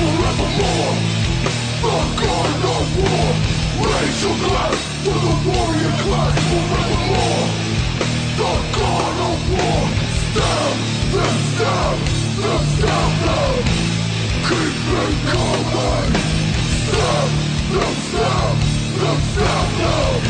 forevermore. The god of war, raise your glass to the warrior class forevermore. The god of war, stab them, stab them, stab them. Keep coming. Stab them, stab them, stab them.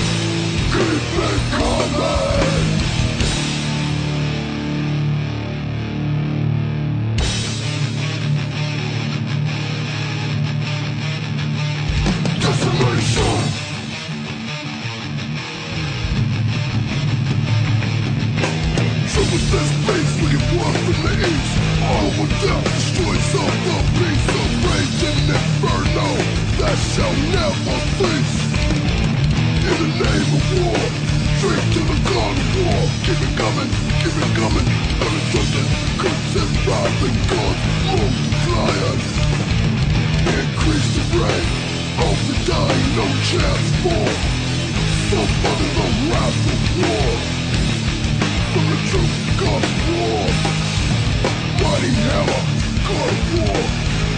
Down the of a piece of rage inferno that shall never cease. In the name of war, drink to the war. Keep it coming, keep it coming. Increase the no chance for some other the wrath of war. From the truth, war. Mighty hammer, of war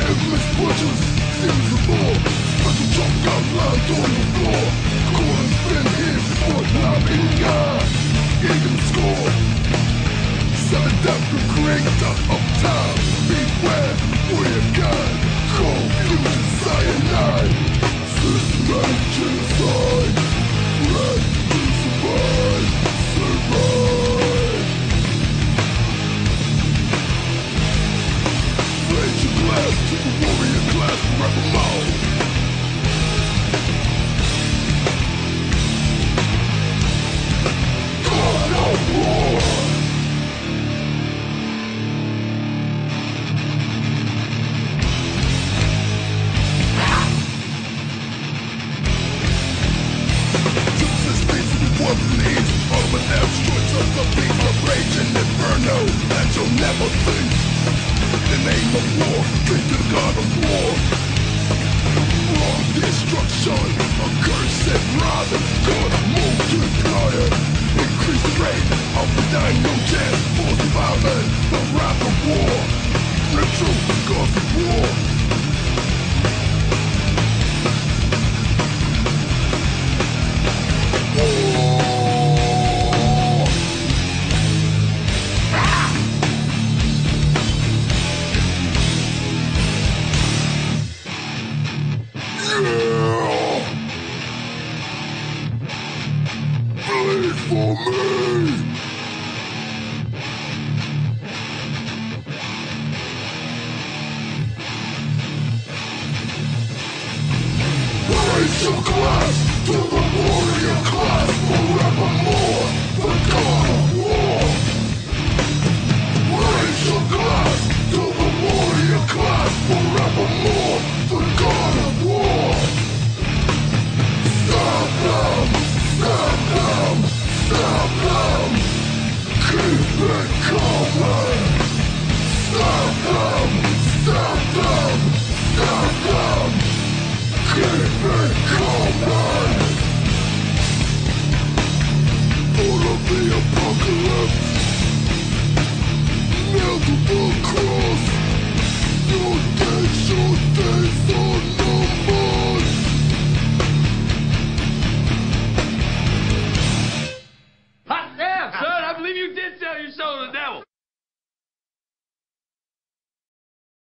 Infamous butchers, seems the more Special chunk out loud on the floor. Corners been hit, but not in God Even score. Seven death the creator of time. Beware, we're God. Confusion, cyanide. Systematic genocide the beast of rage and inferno That you'll never cease the name of war, drink the god of war me! Raise your glass to the warrior class